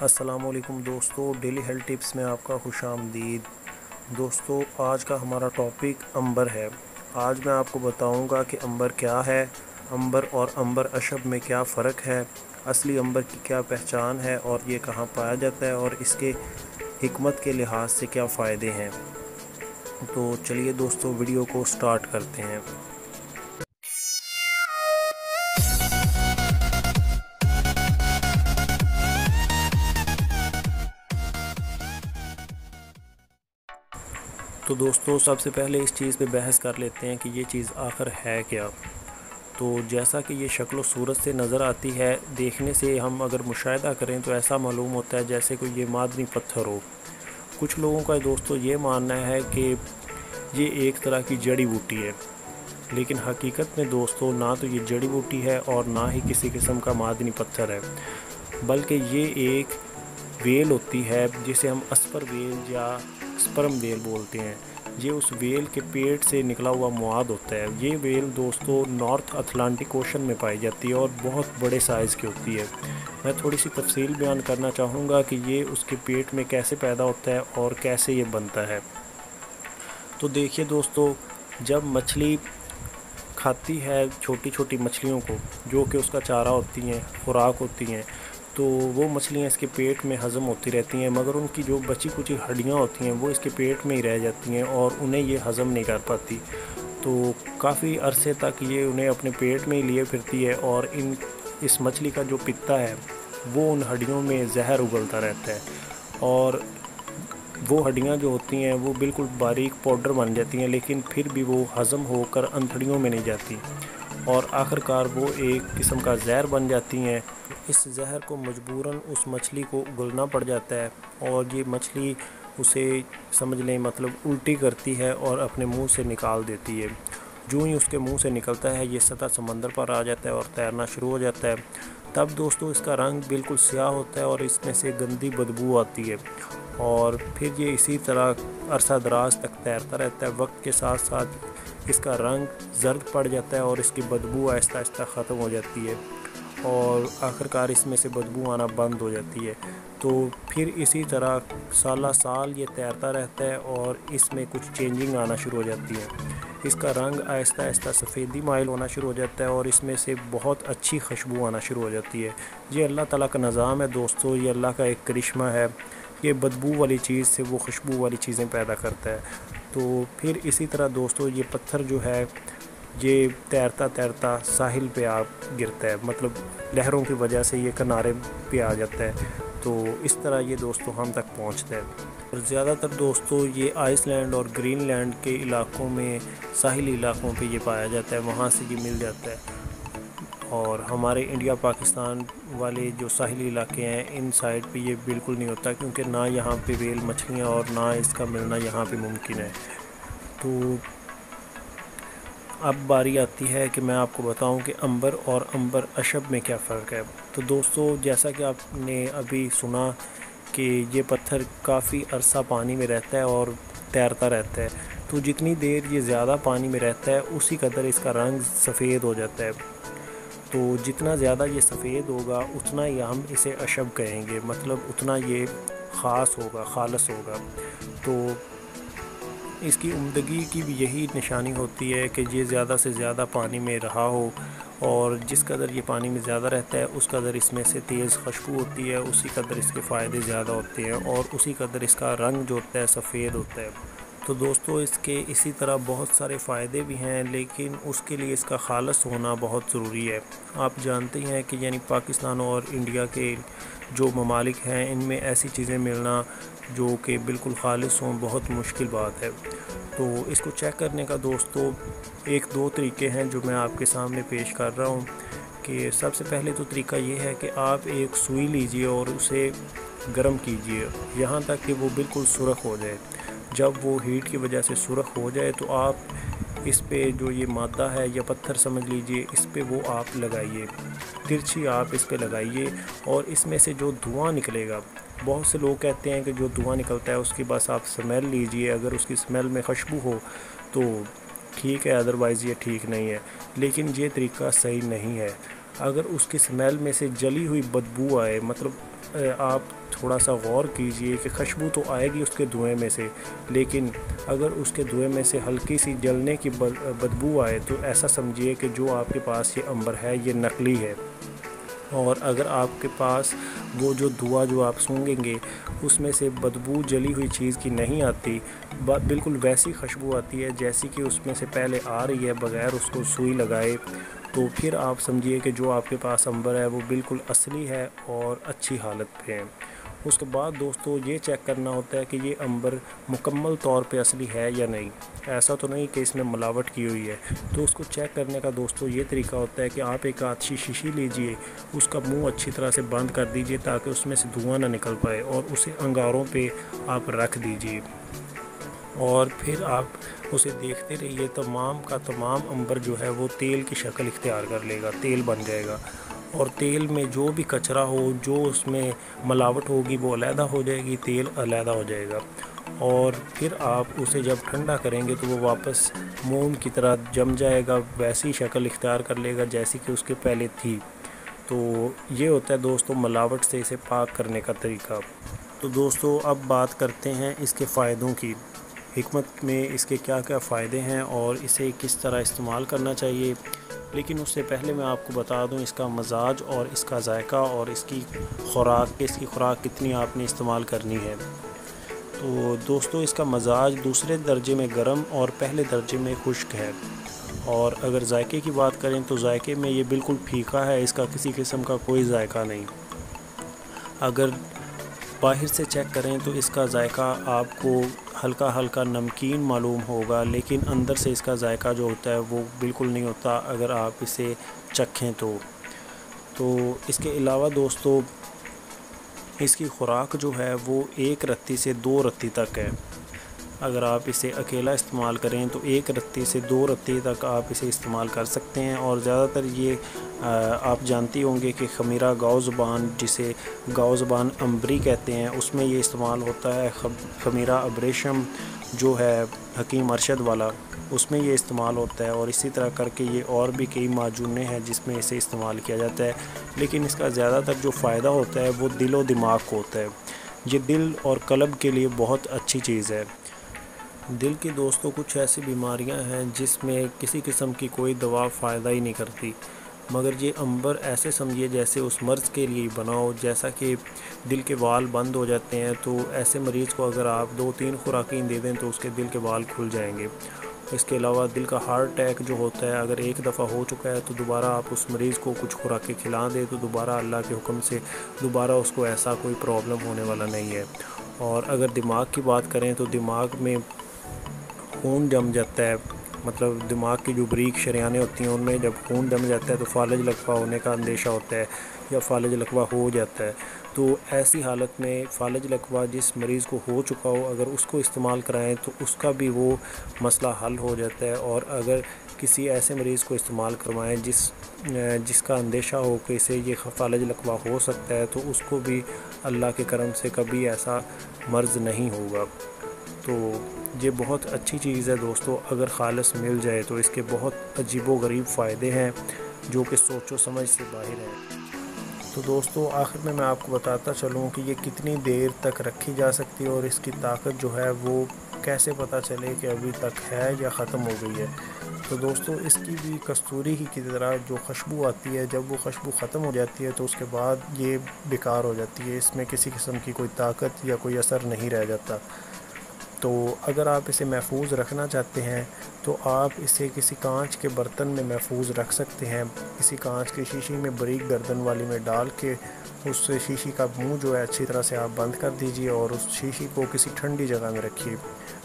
السلام علیکم دوستو، ڈیلی ہیلتھ ٹپس میں آپ کا خوش آمدید۔ دوستو، آج کا ہمارا ٹاپک امبر ہے۔ آج میں آپ کو بتاؤں گا کہ امبر کیا ہے۔ امبر اور امبر اشب میں کیا فرق ہے۔ اصلی امبر کی کیا پہچان ہے اور یہ کہاں پایا جاتا ہے اور اس کے حکمت کے لحاظ سے کیا فائدے ہیں۔ تو چلیے دوستو، ویڈیو کو سٹارٹ کرتے ہیں۔ تو دوستو، سب سے پہلے اس چیز پہ بحث کر لیتے ہیں کہ یہ چیز آخر ہے کیا۔ تو جیسا کہ یہ شکل و صورت سے نظر آتی ہے، دیکھنے سے ہم اگر مشاہدہ کریں تو ایسا معلوم ہوتا ہے جیسے کوئی یہ معدنی پتھر ہو۔ کچھ لوگوں کا دوستو یہ ماننا ہے کہ یہ ایک طرح کی جڑی بوٹی ہے۔ لیکن حقیقت میں دوستو، نہ تو یہ جڑی بوٹی ہے اور نہ ہی کسی قسم کا معدنی پتھر ہے۔ بلکہ یہ ایک ویل ہوتی ہے جسے ہم اسپر ویل یا سپرم ویل بولتے ہیں۔ یہ اس ویل کے پیٹ سے نکلا ہوا مواد ہوتا ہے۔ یہ ویل دوستو نارتھ اتلانٹک اوشن میں پائی جاتی ہے اور بہت بڑے سائز کی ہوتی ہے۔ میں تھوڑی سی تفصیل بیان کرنا چاہوں گا کہ یہ اس کے پیٹ میں کیسے پیدا ہوتا ہے اور کیسے یہ بنتا ہے۔ تو دیکھیے دوستو، جب مچھلی کھاتی ہے چھوٹی چھوٹی مچھلیوں کو، جو کہ اس کا چارہ ہوتی ہیں، خوراک ہوتی ہیں تو وہ مچھلیاں اس کے پیٹ میں ہضم ہوتی رہتی ہیں، مگر ان کی جو بچی کچی ہڈیاں ہوتی ہیں وہ اس کے پیٹ میں ہی رہ جاتی ہیں اور انہیں یہ ہضم نہیں کر پاتی۔ تو کافی عرصے تک یہ انہیں اپنے پیٹ میں ہی لیے پھرتی ہے اور ان، اس مچھلی کا جو پتا ہے، وہ ان ہڈیوں میں زہر اگلتا رہتا ہے۔ اور وہ ہڈیاں جو ہوتی ہیں، وہ بالکل باریک پاؤڈر بن جاتی ہیں، لیکن پھر بھی وہ ہضم ہو کر انتھڑیوں میں نہیں جاتی۔ اور آخر کار وہ ایک قسم کا زہر بن جاتی ہیں۔ اس زہر کو مجبوراً اس مچھلی کو اگلنا پڑ جاتا ہے اور یہ مچھلی اسے سمجھ لیں مطلب الٹی کرتی ہے اور اپنے منہ سے نکال دیتی ہے۔ جو ہی اس کے منہ سے نکلتا ہے، یہ سطح سمندر پر آ جاتا ہے اور تیرنا شروع ہو جاتا ہے۔ تب دوستو، اس کا رنگ بالکل سیاہ ہوتا ہے اور اس میں سے گندی بدبو آتی ہے۔ اور پھر یہ اسی طرح عرصہ دراز تک تیرتا رہتا ہے۔ وقت کے ساتھ ساتھ اس کا رنگ زرد پڑ جاتا ہے اور اس کی بدبو آہستہ آہستہ ختم ہو جاتی ہے اور آخر کار اس میں سے بدبو آنا بند ہو جاتی ہے۔ تو پھر اسی طرح سالہ سال یہ تیرتا رہتا ہے اور اس میں کچھ چینجنگ آنا شروع ہو جاتی ہے۔ اس کا رنگ آہستہ آہستہ سفیدی مائل ہونا شروع ہو جاتا ہے اور اس میں سے بہت اچھی خوشبو آنا شروع ہو جاتی ہے۔ یہ اللہ تعالیٰ کا نظام ہے دوستو، یہ اللہ کا ایک کرشمہ ہے۔ یہ بدبو والی چیز سے وہ خوشبو والی چیزیں پیدا کرتا ہے۔ تو پھر اسی طرح دوستو، یہ پتھر جو ہے، یہ تیرتا تیرتا ساحل پہ آ گرتا ہے۔ مطلب لہروں کی وجہ سے یہ کنارے پہ آ جاتا ہے۔ تو اس طرح یہ دوستو ہم تک پہنچتا ہے۔ اور زیادہ تر دوستو، یہ آئس لینڈ اور گرین لینڈ کے علاقوں میں، ساحلی علاقوں پہ یہ پایا جاتا ہے۔ وہاں سے یہ مل جاتا ہے۔ اور ہمارے انڈیا پاکستان والے جو ساحلی علاقے ہیں، ان سائڈ پہ یہ بالکل نہیں ہوتا کیونکہ نہ یہاں پہ ویل مچھلیاں اور نہ اس کا ملنا یہاں پہ ممکن ہے۔ تو اب باری آتی ہے کہ میں آپ کو بتاؤں کہ امبر اور امبر اشب میں کیا فرق ہے۔ تو دوستو، جیسا کہ آپ نے ابھی سنا کہ یہ پتھر کافی عرصہ پانی میں رہتا ہے اور تیرتا رہتا ہے۔ تو جتنی دیر یہ زیادہ پانی میں رہتا ہے، اسی قدر اس کا رنگ سفید ہو جاتا ہے۔ تو جتنا زیادہ یہ سفید ہوگا، اتنا ہی ہم اسے اشب کہیں گے۔ مطلب اتنا یہ خاص ہوگا، خالص ہوگا۔ تو اس کی عمدگی کی بھی یہی نشانی ہوتی ہے کہ یہ زیادہ سے زیادہ پانی میں رہا ہو اور جس قدر یہ پانی میں زیادہ رہتا ہے، اس قدر اس میں سے تیز خشبو ہوتی ہے، اسی قدر اس کے فائدے زیادہ ہوتے ہیں اور اسی قدر اس کا رنگ جو ہوتا ہے سفید ہوتا ہے۔ تو دوستو، اس کے اسی طرح بہت سارے فائدے بھی ہیں، لیکن اس کے لیے اس کا خالص ہونا بہت ضروری ہے۔ آپ جانتے ہیں کہ یعنی پاکستان اور انڈیا کے جو ممالک ہیں، ان میں ایسی چیزیں ملنا جو کہ بالکل خالص ہوں، بہت مشکل بات ہے۔ تو اس کو چیک کرنے کا دوستو، ایک دو طریقے ہیں جو میں آپ کے سامنے پیش کر رہا ہوں کہ سب سے پہلے تو طریقہ یہ ہے کہ آپ ایک سوئی لیجیے اور اسے گرم کیجیے، یہاں تک کہ وہ بالکل سرخ ہو جائے۔ جب وہ ہیٹ کی وجہ سے سرخ ہو جائے تو آپ اس پہ جو یہ مادہ ہے یا پتھر سمجھ لیجیے، اس پہ وہ آپ لگائیے۔ ترچھی آپ اس پہ لگائیے اور اس میں سے جو دھواں نکلے گا، بہت سے لوگ کہتے ہیں کہ جو دھواں نکلتا ہے اس کی بس آپ سمیل لیجیے، اگر اس کی سمیل میں خوشبو ہو تو ٹھیک ہے ادروائز یہ ٹھیک نہیں ہے۔ لیکن یہ طریقہ صحیح نہیں ہے۔ اگر اس کی سمیل میں سے جلی ہوئی بدبو آئے مطلب آپ تھوڑا سا غور کیجیے کہ خوشبو تو آئے گی اس کے دھوئیں میں سے، لیکن اگر اس کے دھوئیں میں سے ہلکی سی جلنے کی بدبو آئے تو ایسا سمجھیے کہ جو آپ کے پاس یہ امبر ہے، یہ نقلی ہے۔ اور اگر آپ کے پاس وہ جو دعا جو آپ سونگیں گے، اس میں سے بدبو جلی ہوئی چیز کی نہیں آتی۔ بالکل ویسی خوشبو آتی ہے جیسی کہ اس میں سے پہلے آ رہی ہے، بغیر اس کو سوئی لگائے۔ تو پھر آپ سمجھیے کہ جو آپ کے پاس امبر ہے وہ بالکل اصلی ہے اور اچھی حالت پہ ہے۔ اس کے بعد دوستو یہ چیک کرنا ہوتا ہے کہ یہ امبر مکمل طور پہ اصلی ہے یا نہیں۔ ایسا تو نہیں کہ اس میں ملاوٹ کی ہوئی ہے۔ تو اس کو چیک کرنے کا دوستو یہ طریقہ ہوتا ہے کہ آپ ایک اچھی شیشی لیجیے، اس کا منہ اچھی طرح سے بند کر دیجیے تاکہ اس میں سے دھواں نہ نکل پائے اور اسے انگاروں پہ آپ رکھ دیجیے۔ اور پھر آپ اسے دیکھتے رہیے تمام کا تمام امبر جو ہے وہ تیل کی شکل اختیار کر لے گا، تیل بن جائے گا۔ اور تیل میں جو بھی کچرا ہو، جو اس میں ملاوٹ ہوگی، وہ علیحدہ ہو جائے گی، تیل علیحدہ ہو جائے گا۔ اور پھر آپ اسے جب ٹھنڈا کریں گے تو وہ واپس موم کی طرح جم جائے گا، ویسی شکل اختیار کر لے گا جیسی کہ اس کے پہلے تھی۔ تو یہ ہوتا ہے دوستو، ملاوٹ سے اسے پاک کرنے کا طریقہ۔ تو دوستو، اب بات کرتے ہیں اس کے فائدوں کی۔ حکمت میں اس کے کیا کیا فائدے ہیں اور اسے کس طرح استعمال کرنا چاہیے۔ لیکن اس سے پہلے میں آپ کو بتا دوں اس کا مزاج اور اس کا ذائقہ اور اس کی خوراک اس کی خوراک کتنی آپ نے استعمال کرنی ہے۔ تو دوستو، اس کا مزاج دوسرے درجے میں گرم اور پہلے درجے میں خشک ہے۔ اور اگر ذائقے کی بات کریں تو ذائقے میں یہ بالکل پھیکا ہے، اس کا کسی قسم کا کوئی ذائقہ نہیں۔ اگر باہر سے چیک کریں تو اس کا ذائقہ آپ کو ہلکا ہلکا نمکین معلوم ہوگا، لیکن اندر سے اس کا ذائقہ جو ہوتا ہے وہ بالکل نہیں ہوتا اگر آپ اسے چکھیں تو۔ تو اس کے علاوہ دوستو، اس کی خوراک جو ہے وہ ایک رتی سے دو رتی تک ہے۔ اگر آپ اسے اکیلا استعمال کریں تو ایک رتی سے دو رتی تک آپ اسے استعمال کر سکتے ہیں اور زیادہ تر یہ آپ جانتی ہوں گے کہ خمیرہ گاؤ زبان جسے گاؤ زبان امبری کہتے ہیں، اس میں یہ استعمال ہوتا ہے خمیرہ ابریشم جو ہے حکیم ارشد والا، اس میں یہ استعمال ہوتا ہے اور اسی طرح کر کے یہ اور بھی کئی معجونے ہیں جس میں اسے استعمال کیا جاتا ہے، لیکن اس کا زیادہ تر جو فائدہ ہوتا ہے وہ دل و دماغ کو ہوتا ہے۔ یہ دل اور قلب کے لیے بہت اچھی چیز ہے۔ دل کی دوستوں کچھ ایسی بیماریاں ہیں جس میں کسی قسم کی کوئی دوا فائدہ ہی نہیں کرتی۔ مگر یہ امبر ایسے سمجھیے جیسے اس مرض کے لیے بناؤ، جیسا کہ دل کے وال بند ہو جاتے ہیں تو ایسے مریض کو اگر آپ دو تین خوراکیں دے دیں تو اس کے دل کے وال کھل جائیں گے۔ اس کے علاوہ دل کا ہارٹ اٹیک جو ہوتا ہے، اگر ایک دفعہ ہو چکا ہے تو دوبارہ آپ اس مریض کو کچھ خوراکیں کھلا دیں تو دوبارہ اللہ کے حکم سے دوبارہ اس کو ایسا کوئی پرابلم ہونے والا نہیں ہے۔ اور اگر دماغ کی بات کریں تو دماغ میں خون جم جاتا ہے مطلب دماغ کی جو بریک شریانیں ہوتی ہیں، ان میں جب خون جم جاتا ہے تو فالج لقوہ ہونے کا اندیشہ ہوتا ہے یا فالج لقوہ ہو جاتا ہے۔ تو ایسی حالت میں فالج لقوہ جس مریض کو ہو چکا ہو، اگر اس کو استعمال کرائیں تو اس کا بھی وہ مسئلہ حل ہو جاتا ہے۔ اور اگر کسی ایسے مریض کو استعمال کروائیں جس جس کا اندیشہ ہو کہ اسے یہ فالج لقوہ ہو سکتا ہے، تو اس کو بھی اللہ کے کرم سے کبھی ایسا مرض نہیں ہوگا۔ تو یہ بہت اچھی چیز ہے دوستو، اگر خالص مل جائے تو اس کے بہت عجیب و غریب فائدے ہیں جو کہ سوچ و سمجھ سے باہر ہیں۔ تو دوستو، آخر میں میں آپ کو بتاتا چلوں کہ یہ کتنی دیر تک رکھی جا سکتی ہے اور اس کی طاقت جو ہے وہ کیسے پتہ چلے کہ ابھی تک ہے یا ختم ہو گئی ہے۔ تو دوستو، اس کی بھی کستوری ہی کی طرح جو خوشبو آتی ہے، جب وہ خوشبو ختم ہو جاتی ہے تو اس کے بعد یہ بیکار ہو جاتی ہے۔ اس میں کسی قسم کی کوئی طاقت یا کوئی اثر نہیں رہ جاتا۔ تو اگر آپ اسے محفوظ رکھنا چاہتے ہیں تو آپ اسے کسی کانچ کے برتن میں محفوظ رکھ سکتے ہیں۔ کسی کانچ کی شیشی میں بریک گردن والی میں ڈال کے اس شیشی کا منہ جو ہے اچھی طرح سے آپ بند کر دیجیے اور اس شیشی کو کسی ٹھنڈی جگہ میں رکھیے۔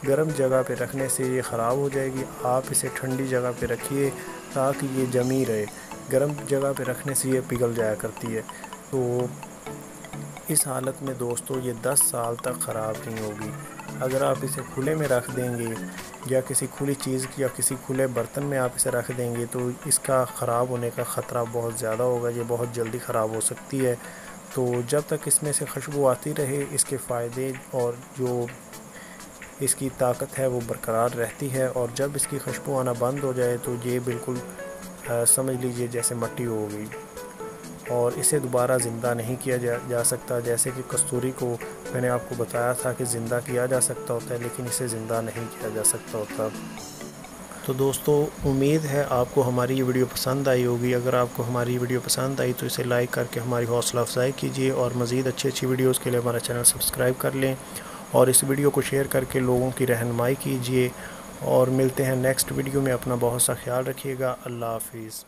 گرم جگہ پہ رکھنے سے یہ خراب ہو جائے گی۔ آپ اسے ٹھنڈی جگہ پہ رکھیے تاکہ یہ جمی رہے۔ گرم جگہ پہ رکھنے سے یہ پگھل جایا کرتی ہے۔ تو اس حالت میں دوستو یہ دس سال تک خراب نہیں ہوگی۔ اگر آپ اسے کھلے میں رکھ دیں گے یا کسی کھلی چیز یا کسی کھلے برتن میں آپ اسے رکھ دیں گے تو اس کا خراب ہونے کا خطرہ بہت زیادہ ہوگا، یہ بہت جلدی خراب ہو سکتی ہے۔ تو جب تک اس میں سے خوشبو آتی رہے، اس کے فائدے اور جو اس کی طاقت ہے وہ برقرار رہتی ہے اور جب اس کی خوشبو آنا بند ہو جائے تو یہ بالکل سمجھ لیجیے جیسے مٹی ہو گئی۔ اور اسے دوبارہ زندہ نہیں کیا جا سکتا، جیسے کہ کستوری کو میں نے آپ کو بتایا تھا کہ زندہ کیا جا سکتا ہوتا ہے، لیکن اسے زندہ نہیں کیا جا سکتا ہوتا۔ تو دوستو، امید ہے آپ کو ہماری یہ ویڈیو پسند آئی ہوگی۔ اگر آپ کو ہماری یہ ویڈیو پسند آئی تو اسے لائک کر کے ہماری حوصلہ افزائی کیجیے اور مزید اچھی اچھی ویڈیوز کے لیے ہمارا چینل سبسکرائب کر لیں اور اس ویڈیو کو شیئر کر کے لوگوں کی رہنمائی کیجیے اور ملتے ہیں نیکسٹ ویڈیو میں، اپنا بہت سا خیال رکھیے گا۔ اللہ حافظ۔